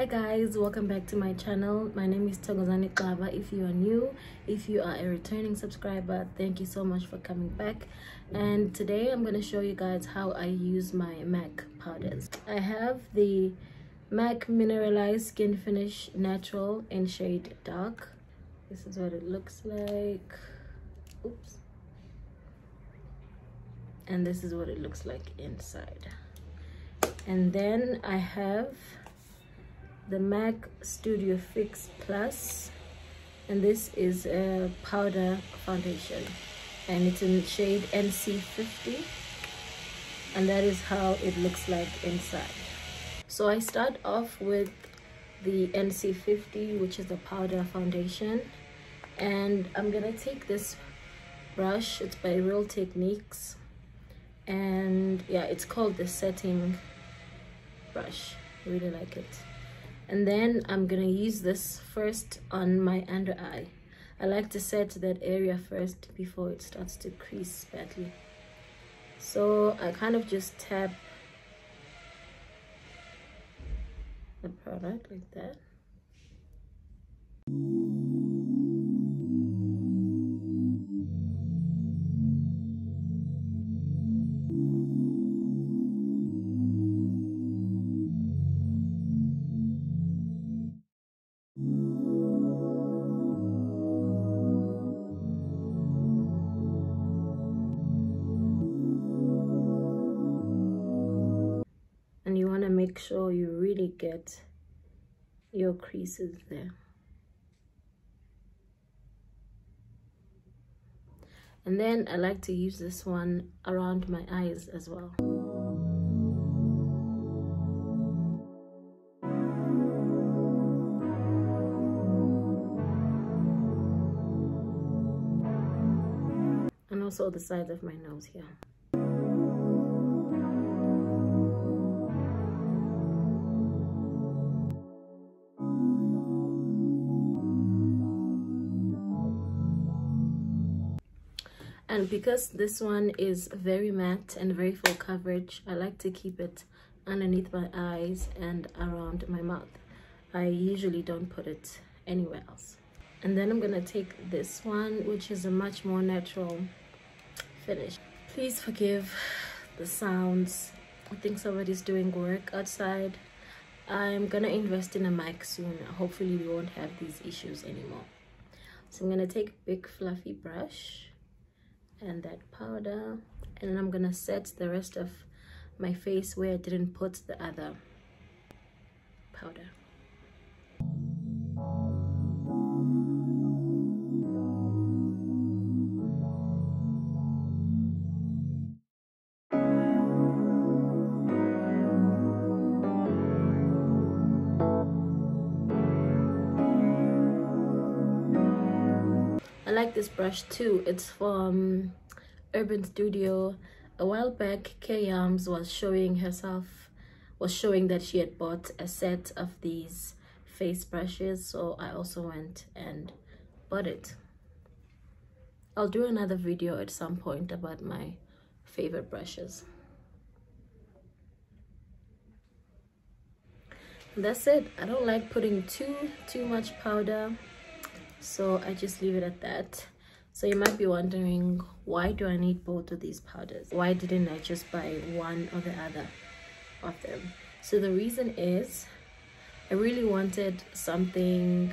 hi guys welcome back to my channel. My name is Thokozani Xaba if you are new if you are a returning subscriber thank you so much for coming back. And today I'm going to show you guys how I use my MAC powders. I have the MAC mineralized skin finish natural in shade dark. This is what it looks like. Oops. And this is what it looks like inside. And then I have the MAC Studio Fix Plus and this is a powder foundation and it's in shade NC50 and that is how it looks like inside. So I start off with the NC50 which is the powder foundation and I'm gonna take this brush, it's by Real Techniques and yeah it's called the setting brush. I really like it and then I'm gonna use this first on my under eye. I like to set that area first before it starts to crease badly. So I kind of just tap the product like that make sure you really get your creases there. And then I like to use this one around my eyes as well. And also the sides of my nose here and because this one is very matte and very full coverage i like to keep it underneath my eyes and around my mouth. I usually don't put it anywhere else. And then i'm gonna take this one which is a much more natural finish. Please forgive the sounds. I think somebody's doing work outside. I'm gonna invest in a mic soon. Hopefully we won't have these issues anymore. So i'm gonna take a big fluffy brush and that powder and I'm gonna set the rest of my face where I didn't put the other powder I like this brush too. It's from Urban Studio. A while back, Kay Yams was showing herself, was showing that she had bought a set of these face brushes. So I also went and bought it. I'll do another video at some point about my favorite brushes. That's it. I don't like putting too, too much powder so i just leave it at that. So you might be wondering why do i need both of these powders? Why didn't i just buy one or the other of them? So the reason is i really wanted something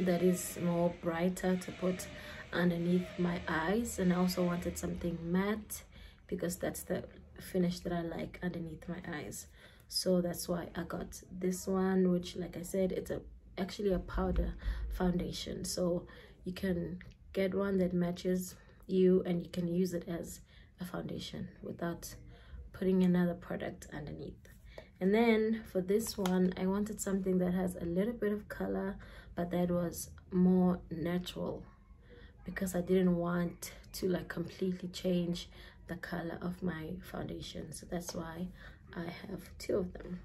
that is more brighter to put underneath my eyes and i also wanted something matte because that's the finish that i like underneath my eyes. So that's why i got this one which like i said it's a actually a powder foundation. So you can get one that matches you and you can use it as a foundation without putting another product underneath. And then for this one i wanted something that has a little bit of color but that was more natural because i didn't want to like completely change the color of my foundation. So that's why i have two of them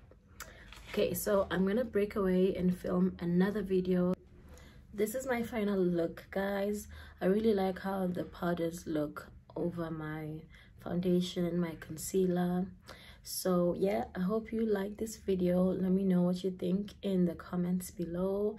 okay so i'm gonna break away and film another video. This is my final look guys. I really like how the powders look over my foundation my concealer. So yeah i hope you like this video. Let me know what you think in the comments below.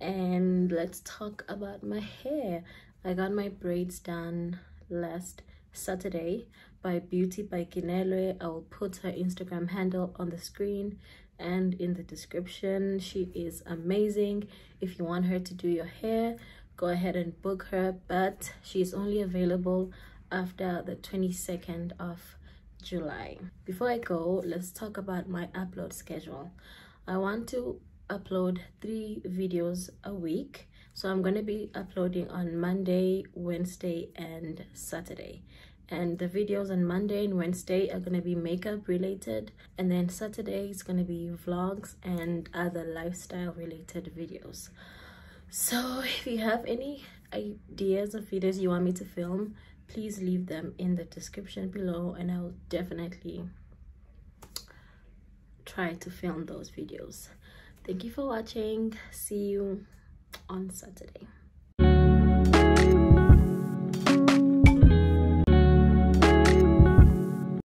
And let's talk about my hair. I got my braids done last saturday by beauty by Keneilwe. i will put her instagram handle on the screen and in the description she is amazing if you want her to do your hair go ahead and book her but she is only available after the 22nd of July. Before I go, let's talk about my upload schedule. I want to upload three videos a week. So I'm going to be uploading on Monday, Wednesday, and Saturday. And the videos on Monday and Wednesday are going to be makeup related. And then Saturday is going to be vlogs and other lifestyle related videos. So if you have any ideas of videos you want me to film, please leave them in the description below and I'll definitely try to film those videos. Thank you for watching. See you on Saturday.